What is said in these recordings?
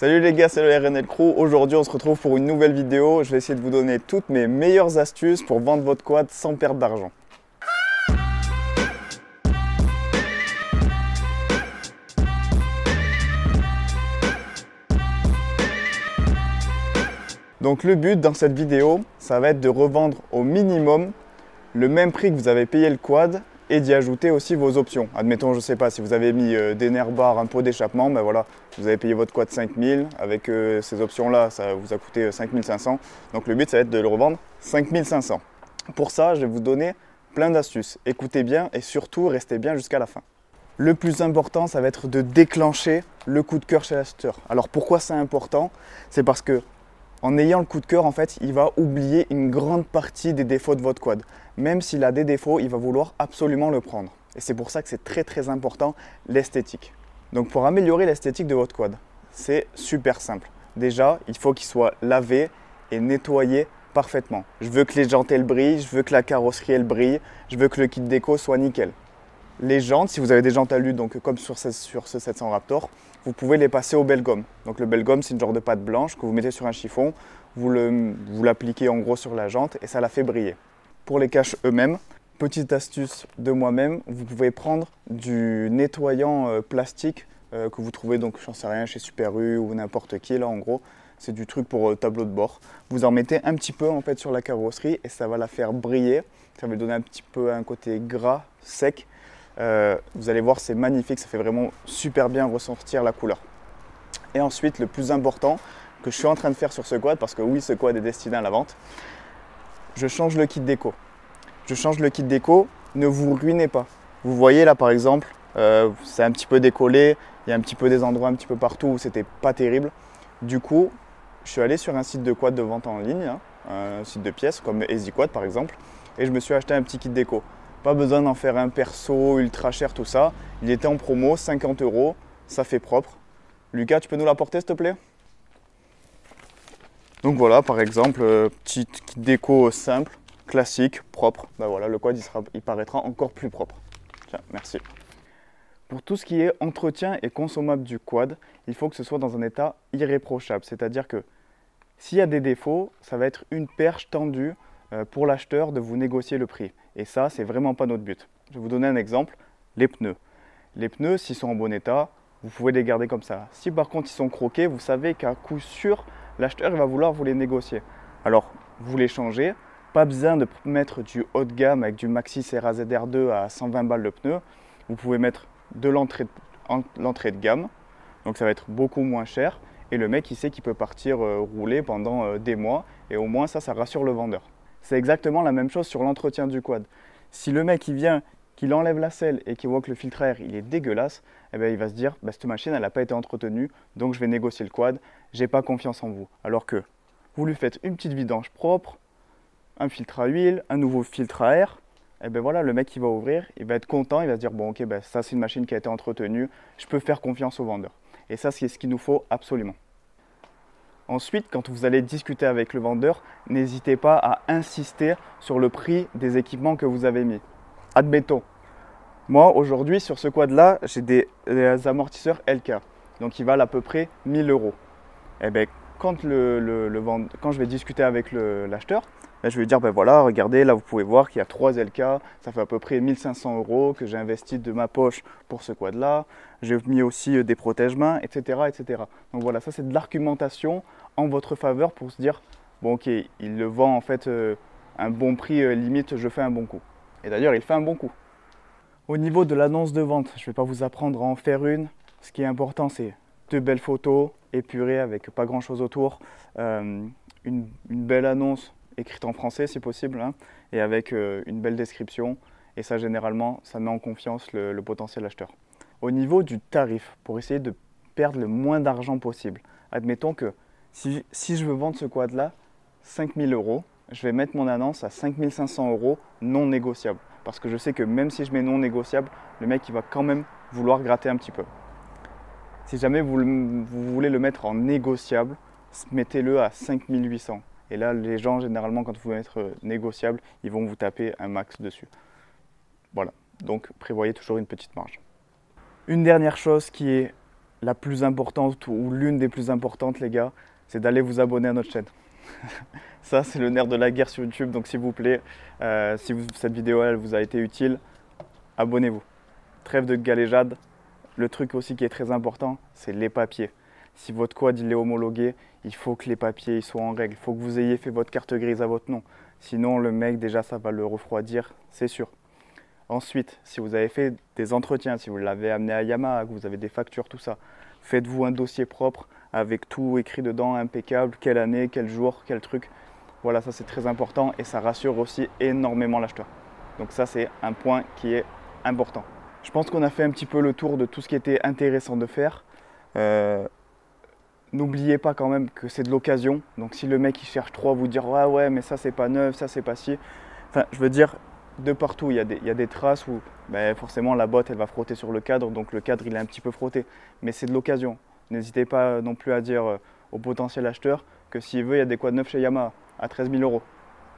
Salut les gars, c'est le RNL Crew. Aujourd'hui, on se retrouve pour une nouvelle vidéo. Je vais essayer de vous donner toutes mes meilleures astuces pour vendre votre quad sans perdre d'argent. Donc le but dans cette vidéo, ça va être de revendre au minimum le même prix que vous avez payé le quad et d'y ajouter aussi vos options. Admettons, je ne sais pas, si vous avez mis euh, des nerfs bars, un pot d'échappement, ben voilà, vous avez payé votre quad 5000, avec euh, ces options-là, ça vous a coûté 5500. Euh, Donc le but, ça va être de le revendre 5500. Pour ça, je vais vous donner plein d'astuces. Écoutez bien et surtout, restez bien jusqu'à la fin. Le plus important, ça va être de déclencher le coup de cœur chez l'acheteur. Alors pourquoi c'est important? C'est parce que en ayant le coup de cœur, en fait, il va oublier une grande partie des défauts de votre quad. Même s'il a des défauts, il va vouloir absolument le prendre. Et c'est pour ça que c'est très très important l'esthétique. Donc pour améliorer l'esthétique de votre quad, c'est super simple. Déjà, il faut qu'il soit lavé et nettoyé parfaitement. Je veux que les jantes elles brillent, je veux que la carrosserie elle brille, je veux que le kit déco soit nickel. Les jantes, si vous avez des jantes alu, donc comme sur ce, sur ce 700 Raptor, vous pouvez les passer au belgum. Donc le belgum, c'est une genre de pâte blanche que vous mettez sur un chiffon, vous l'appliquez en gros sur la jante et ça la fait briller. Pour les caches eux-mêmes, petite astuce de moi-même, vous pouvez prendre du nettoyant euh, plastique euh, que vous trouvez donc, j'en sais rien, chez Super U ou n'importe qui là en gros. C'est du truc pour euh, tableau de bord. Vous en mettez un petit peu en fait sur la carrosserie et ça va la faire briller. Ça va donner un petit peu un côté gras, sec euh, vous allez voir, c'est magnifique, ça fait vraiment super bien ressortir la couleur. Et ensuite, le plus important que je suis en train de faire sur ce quad, parce que oui, ce quad est destiné à la vente, je change le kit déco. Je change le kit déco, ne vous ruinez pas. Vous voyez là par exemple, euh, c'est un petit peu décollé, il y a un petit peu des endroits un petit peu partout où c'était pas terrible. Du coup, je suis allé sur un site de quad de vente en ligne, hein, un site de pièces comme EasyQuad par exemple, et je me suis acheté un petit kit déco. Pas besoin d'en faire un perso ultra cher, tout ça. Il était en promo, 50 euros, ça fait propre. Lucas, tu peux nous l'apporter s'il te plaît? Donc voilà, par exemple, euh, petite déco simple, classique, propre. Ben voilà, le quad il, il paraîtra encore plus propre. Tiens, merci. Pour tout ce qui est entretien et consommable du quad, il faut que ce soit dans un état irréprochable. C'est-à-dire que s'il y a des défauts, ça va être une perche tendue euh, pour l'acheteur de vous négocier le prix. Et ça, c'est vraiment pas notre but. Je vais vous donner un exemple, les pneus. Les pneus, s'ils sont en bon état, vous pouvez les garder comme ça. Si par contre ils sont croqués, vous savez qu'à coup sûr, l'acheteur va vouloir vous les négocier. Alors, vous les changez. Pas besoin de mettre du haut de gamme avec du Maxi Serra ZR2 à 120 balles de pneus. Vous pouvez mettre de l'entrée de gamme. Donc ça va être beaucoup moins cher. Et le mec, il sait qu'il peut partir euh, rouler pendant euh, des mois. Et au moins, ça, ça rassure le vendeur. C'est exactement la même chose sur l'entretien du quad. Si le mec vient, qu'il enlève la selle et qu'il voit que le filtre à air il est dégueulasse, eh bien, il va se dire bah, cette machine n'a pas été entretenue, donc je vais négocier le quad, j'ai pas confiance en vous. Alors que vous lui faites une petite vidange propre, un filtre à huile, un nouveau filtre à air, eh bien voilà, le mec il va ouvrir, il va être content, il va se dire bon ok, ben, ça c'est une machine qui a été entretenue, je peux faire confiance au vendeur. Et ça c'est ce qu'il nous faut absolument. Ensuite, quand vous allez discuter avec le vendeur, n'hésitez pas à insister sur le prix des équipements que vous avez mis. Admettons, moi aujourd'hui sur ce quad-là, j'ai des, amortisseurs LK, donc ils valent à peu près 1000 euros. Et eh bien, quand, le, quand je vais discuter avec l'acheteur, ben, je vais lui dire ben voilà, regardez, là vous pouvez voir qu'il y a 3 LK, ça fait à peu près 1500 euros que j'ai investi de ma poche pour ce quad-là. J'ai mis aussi euh, des protège-mains, etc., etc. Donc voilà, ça c'est de l'argumentation en votre faveur pour se dire bon ok, il le vend en fait euh, un bon prix, euh, limite je fais un bon coup. Et d'ailleurs il fait un bon coup. Au niveau de l'annonce de vente, je vais pas vous apprendre à en faire une. Ce qui est important c'est deux belles photos épurées avec pas grand chose autour, euh, une, belle annonce écrite en français si possible, hein, et avec une belle description. Et ça généralement ça met en confiance le potentiel acheteur. Au niveau du tarif, pour essayer de perdre le moins d'argent possible, admettons que si, je veux vendre ce quad-là, 5000 euros, je vais mettre mon annonce à 5500 euros non négociable. Parce que je sais que même si je mets non négociable, le mec il va quand même vouloir gratter un petit peu. Si jamais vous, voulez le mettre en négociable, mettez-le à 5800. Et là, les gens, généralement, quand vous mettez euh, négociable, ils vont vous taper un max dessus. Voilà. Donc, prévoyez toujours une petite marge. Une dernière chose qui est la plus importante ou l'une des plus importantes, les gars, c'est d'aller vous abonner à notre chaîne. Ça, c'est le nerf de la guerre sur YouTube. Donc, s'il vous plaît, euh, si cette vidéo elle vous a été utile, abonnez-vous. Trêve de galéjade. Le truc aussi qui est très important, c'est les papiers. Si votre quad il est homologué, il faut que les papiers ils soient en règle. Il faut que vous ayez fait votre carte grise à votre nom. Sinon, le mec, déjà, ça va le refroidir, c'est sûr. Ensuite, si vous avez fait des entretiens, si vous l'avez amené à Yamaha, que vous avez des factures, tout ça, faites-vous un dossier propre avec tout écrit dedans, impeccable, quelle année, quel jour, quel truc. Voilà, ça c'est très important et ça rassure aussi énormément l'acheteur. Donc ça c'est un point qui est important. Je pense qu'on a fait un petit peu le tour de tout ce qui était intéressant de faire. Euh, n'oubliez pas quand même que c'est de l'occasion. Donc si le mec il cherche trop à vous dire ouais ouais mais ça c'est pas neuf, ça c'est pas si. Enfin je veux dire de partout, il y, a des, traces où ben, forcément la botte elle va frotter sur le cadre, donc le cadre il est un petit peu frotté. Mais c'est de l'occasion. N'hésitez pas non plus à dire euh, au potentiel acheteur que s'il veut, il y a des quads neufs chez Yamaha à 13 000 euros.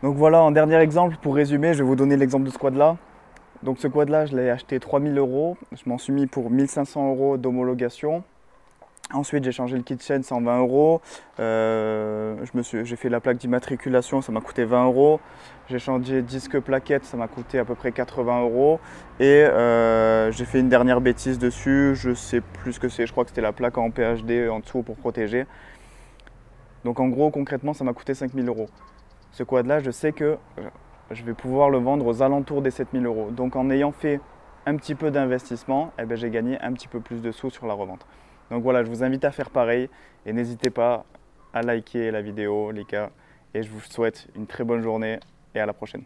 Donc voilà, en dernier exemple, pour résumer, je vais vous donner l'exemple de ce quad là. Donc ce quad là, je l'ai acheté 3 000 euros. Je m'en suis mis pour 1500 euros d'homologation. Ensuite, j'ai changé le kit chaîne, 120 euros. Euh, j'ai fait la plaque d'immatriculation, ça m'a coûté 20 euros. J'ai changé disque plaquette, ça m'a coûté à peu près 80 euros. Et euh, j'ai fait une dernière bêtise dessus, je sais plus ce que c'est, je crois que c'était la plaque en PHD en dessous pour protéger. Donc en gros, concrètement, ça m'a coûté 5000 euros. Ce quad-là, je sais que euh, je vais pouvoir le vendre aux alentours des 7000 euros. Donc en ayant fait un petit peu d'investissement, eh ben, j'ai gagné un petit peu plus de sous sur la revente. Donc voilà, je vous invite à faire pareil et n'hésitez pas à liker la vidéo, les gars. Et je vous souhaite une très bonne journée et à la prochaine.